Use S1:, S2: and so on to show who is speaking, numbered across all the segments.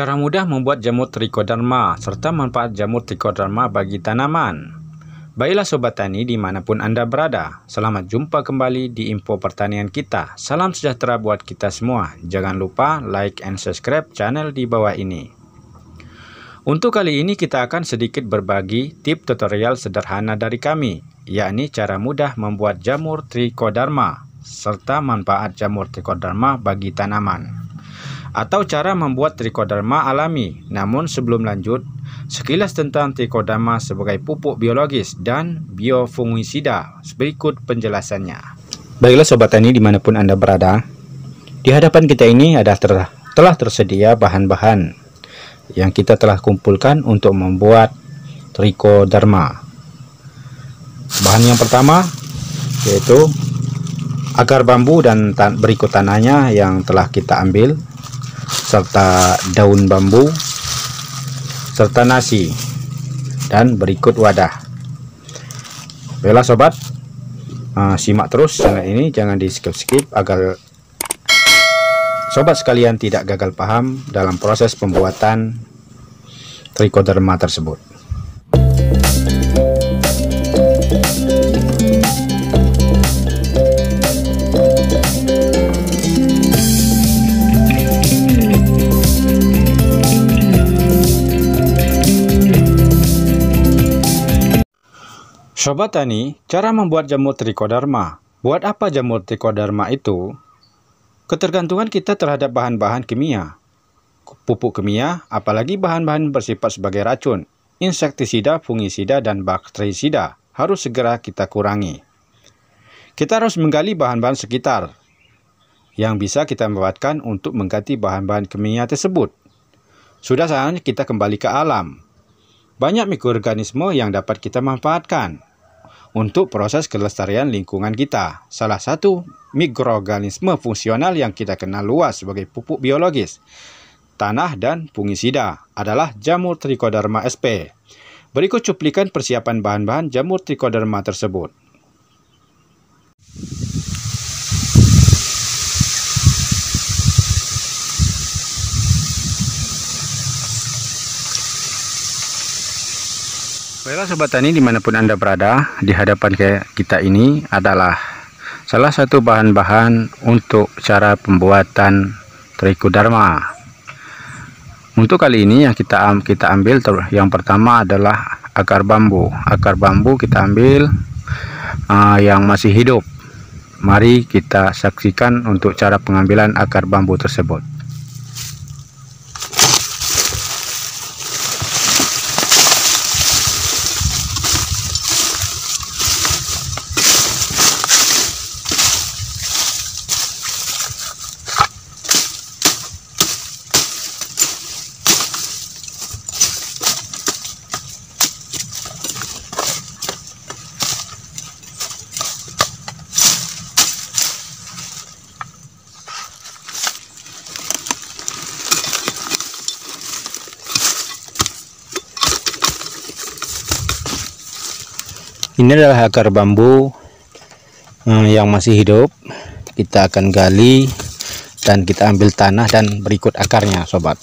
S1: Cara mudah membuat jamur trichoderma serta manfaat jamur trichoderma bagi tanaman. Baiklah Sobat Tani di mana pun Anda berada, selamat jumpa kembali di info pertanian kita. Salam sejahtera buat kita semua. Jangan lupa like and subscribe channel di bawah ini. Untuk kali ini kita akan sedikit berbagi tip tutorial sederhana dari kami, yakni cara mudah membuat jamur trichoderma serta manfaat jamur trichoderma bagi tanaman atau cara membuat trichoderma alami. Namun sebelum lanjut, sekilas tentang trichoderma sebagai pupuk biologis dan biofungisida. Berikut penjelasannya. Baiklah Sobat Tani di mana pun Anda berada, di hadapan kita ini ada ter telah tersedia bahan-bahan yang kita telah kumpulkan untuk membuat trichoderma. Bahan yang pertama yaitu akar bambu dan berikut tanahnya yang telah kita ambil serta daun bambu serta nasi dan berikut wadah. Bela sobat. Uh, simak terus channel ini. Jangan di skip-skip agar sobat sekalian tidak gagal paham dalam proses pembuatan trichoderma tersebut Sobat Tani, cara membuat jamur trichoderma. Buat apa jamur trichoderma itu? Ketergantungan kita terhadap bahan-bahan kimia. Pupuk kimia, apalagi bahan-bahan bersifat sebagai racun, insektisida, fungisida, dan bakterisida harus segera kita kurangi. Kita harus menggali bahan-bahan sekitar yang bisa kita manfaatkan untuk mengganti bahan-bahan kimia tersebut. Sudah saatnya kita kembali ke alam. Banyak mikroorganisme yang dapat kita manfaatkan untuk proses kelestarian lingkungan kita. Salah satu mikroorganisme fungsional yang kita kenal luas sebagai pupuk biologis, tanah dan fungisida adalah jamur Trichoderma sp. Berikut cuplikan persiapan bahan-bahan jamur Trichoderma tersebut. Baiklah Sobat Tani di mana pun Anda berada Di hadapan kita ini adalah Salah satu bahan-bahan untuk cara pembuatan trichoderma Untuk kali ini yang kita kita ambil Yang pertama adalah akar bambu. Akar bambu kita ambil uh, Yang masih hidup. Mari kita saksikan untuk cara pengambilan akar bambu tersebut ini adalah akar bambu hmm, yang masih hidup. Kita akan gali dan kita ambil tanah dan berikut akarnya sobat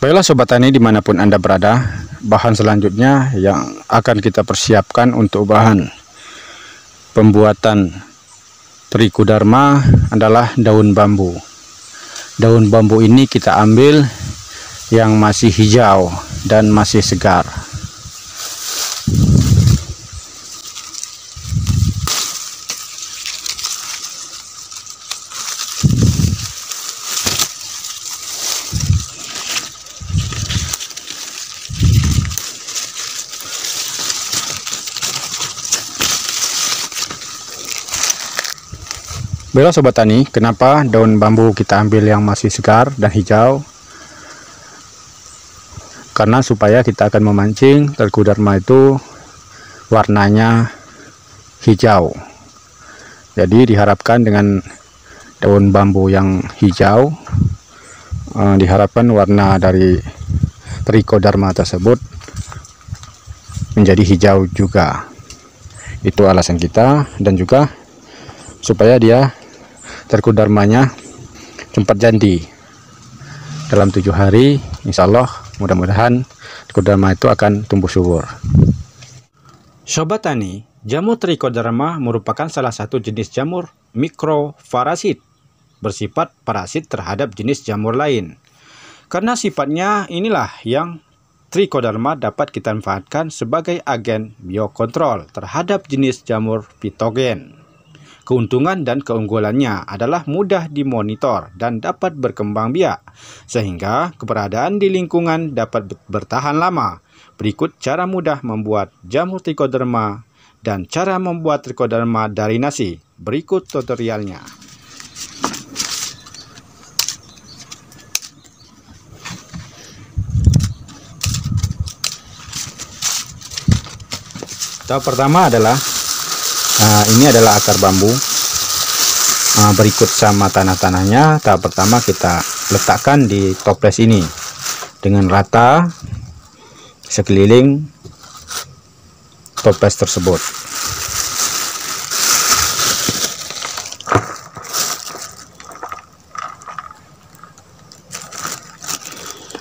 S1: Baiklah Sobat Tani di mana pun Anda berada Bahan selanjutnya yang akan kita persiapkan untuk bahan Pembuatan Trichoderma adalah daun bambu. Daun bambu ini kita ambil yang masih hijau dan masih segar Bela sobat tani, kenapa daun bambu kita ambil yang masih segar dan hijau? Karena supaya kita akan memancing terkudarma itu warnanya hijau. Jadi diharapkan dengan daun bambu yang hijau uh, diharapkan warna dari trichoderma tersebut menjadi hijau juga itu alasan kita dan juga supaya dia terkudarmanya cepat jadi dalam tujuh hari insya Allah mudah-mudahan terkudarma itu akan tumbuh subur Sobat Tani, jamur trichoderma merupakan salah satu jenis jamur mikrofarasit bersifat parasit terhadap jenis jamur lain. Karena sifatnya inilah yang Trichoderma dapat kita manfaatkan sebagai agen biokontrol terhadap jenis jamur pitogen. Keuntungan dan keunggulannya adalah mudah dimonitor dan dapat berkembang biak, sehingga keberadaan di lingkungan dapat bertahan lama. Berikut cara mudah membuat jamur trichoderma dan cara membuat trichoderma dari nasi. Berikut tutorialnya. Tahap pertama adalah uh, ini adalah akar bambu. Uh, berikut sama tanah-tanahnya. Tahap pertama kita letakkan di toples ini dengan rata sekeliling toples tersebut.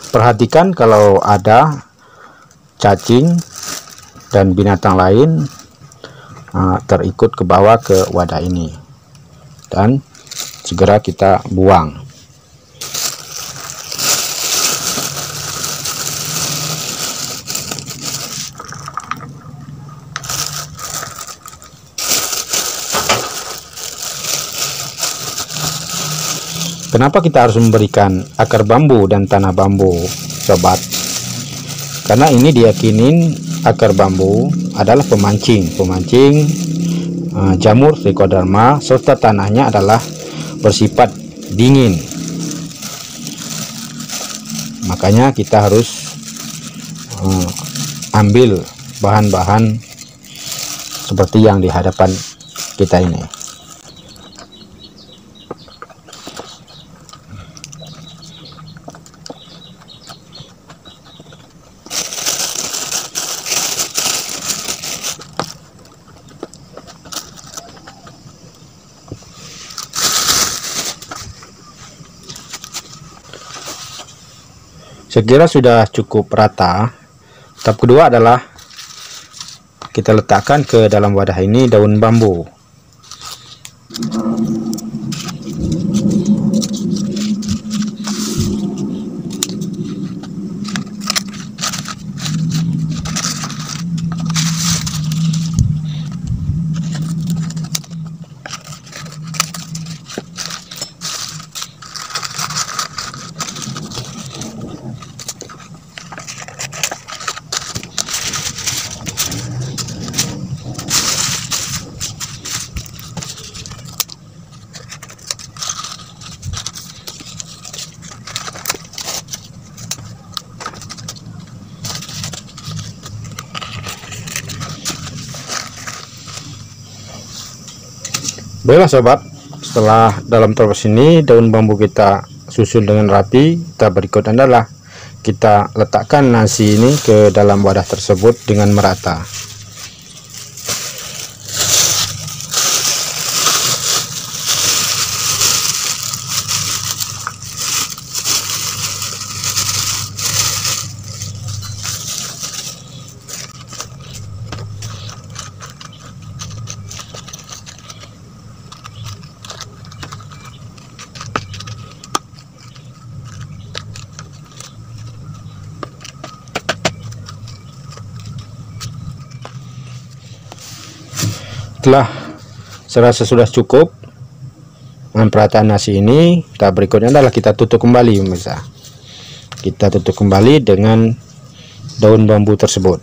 S1: Perhatikan kalau ada cacing dan binatang lain terikut ke bawah ke wadah ini dan segera kita buang Kenapa kita harus memberikan akar bambu dan tanah bambu, sobat? Karena ini diyakinin akar bambu adalah pemancing. Pemancing uh, jamur trichoderma serta tanahnya adalah bersifat dingin. Makanya kita harus uh, ambil bahan-bahan seperti yang di hadapan kita ini sekira sudah cukup rata. Tahap kedua adalah kita letakkan ke dalam wadah ini daun bambu Baiklah sobat, setelah dalam terus ini daun bambu kita susun dengan rapi, kita berikut adalah kita letakkan nasi ini ke dalam wadah tersebut dengan merata. Setelah serasa sudah cukup perataan nasi ini tahap berikutnya adalah kita tutup kembali pemirsa. Kita tutup kembali dengan daun bambu tersebut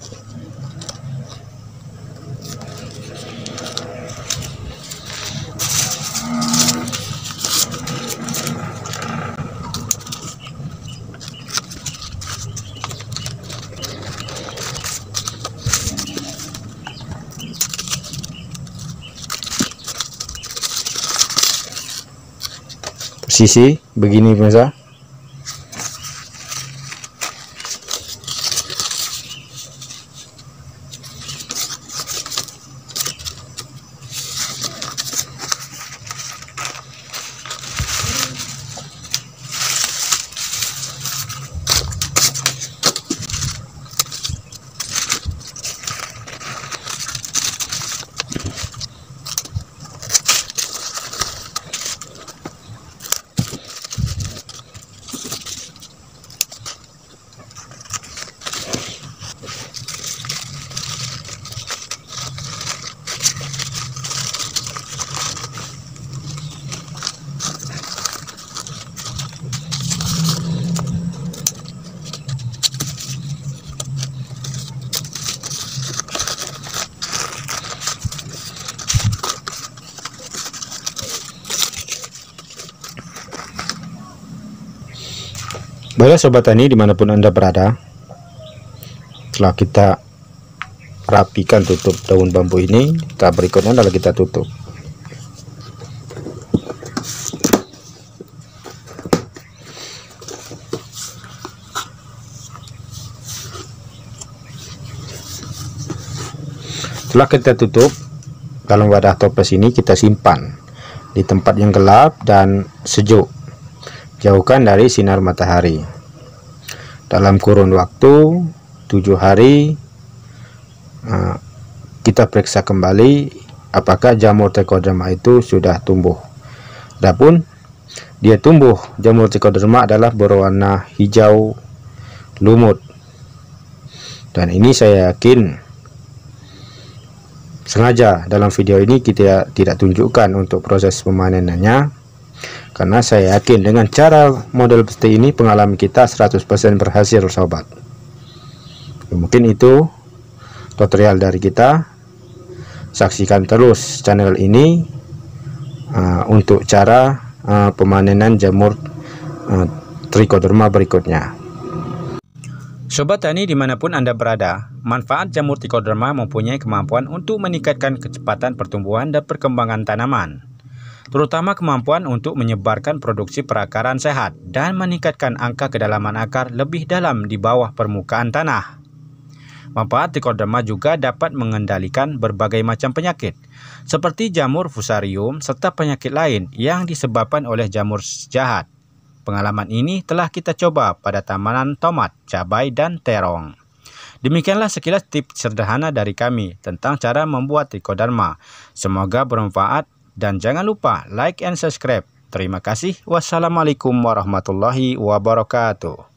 S1: sisi begini pemirsa Baiklah Sobat Tani di mana pun Anda berada Setelah kita rapikan tutup daun bambu ini. Tahap berikutnya adalah kita tutup. Setelah kita tutup dalam wadah toples ini kita simpan di tempat yang gelap dan sejuk. Jauhkan dari sinar matahari dalam kurun waktu tujuh hari uh, kita periksa kembali apakah jamur tekoderma itu sudah tumbuh. Adapun dia tumbuh jamur tekoderma adalah berwarna hijau lumut. Dan ini saya yakin sengaja dalam video ini kita tidak tunjukkan untuk proses pemanenannya karena saya yakin dengan cara model seperti ini pengalaman kita 100% berhasil sobat mungkin itu tutorial dari kita. Saksikan terus channel ini uh, untuk cara uh, pemanenan jamur uh, trichoderma berikutnya. Sobat Tani di mana pun Anda berada, manfaat jamur trichoderma mempunyai kemampuan untuk meningkatkan kecepatan pertumbuhan dan perkembangan tanaman terutama kemampuan untuk menyebarkan produksi perakaran sehat dan meningkatkan angka kedalaman akar lebih dalam di bawah permukaan tanah. Manfaat trichoderma juga dapat mengendalikan berbagai macam penyakit, seperti jamur fusarium serta penyakit lain yang disebabkan oleh jamur jahat. Pengalaman ini telah kita coba pada tanaman tomat, cabai, dan terong. Demikianlah sekilas tips sederhana dari kami tentang cara membuat trichoderma. Semoga bermanfaat dan jangan lupa like and subscribe. Terima kasih. Wassalamualaikum warahmatullahi wabarakatuh.